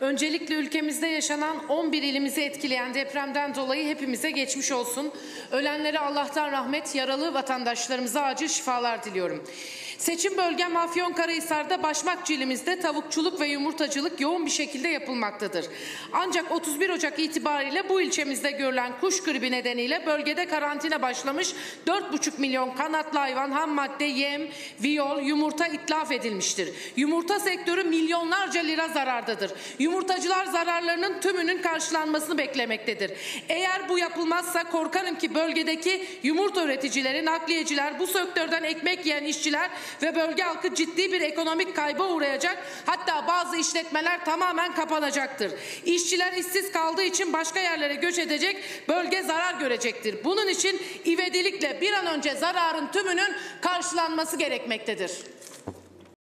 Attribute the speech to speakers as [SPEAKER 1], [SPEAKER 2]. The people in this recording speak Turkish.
[SPEAKER 1] Öncelikle ülkemizde yaşanan 11 ilimizi etkileyen depremden dolayı hepimize geçmiş olsun. Ölenlere Allah'tan rahmet, yaralı vatandaşlarımıza acil şifalar diliyorum. Seçim bölgem Afyonkarahisar'da Başmakçı ilimizde tavukçuluk ve yumurtacılık yoğun bir şekilde yapılmaktadır. Ancak 31 Ocak itibariyle bu ilçemizde görülen kuş gribi nedeniyle bölgede karantina başlamış 4,5 milyon kanatlı hayvan ham madde, yem, viyol, yumurta itlaf edilmiştir. Yumurta sektörü milyonlarca lira zarardadır. Yumurtacılar zararlarının tümünün karşılanmasını beklemektedir. Eğer bu yapılmazsa korkarım ki bölgedeki yumurta üreticileri, nakliyeciler, bu sektörden ekmek yiyen işçiler ve bölge halkı ciddi bir ekonomik kayba uğrayacak. Hatta bazı işletmeler tamamen kapanacaktır. İşçiler işsiz kaldığı için başka yerlere göç edecek, bölge zarar görecektir. Bunun için ivedilikle bir an önce zararın tümünün karşılanması gerekmektedir.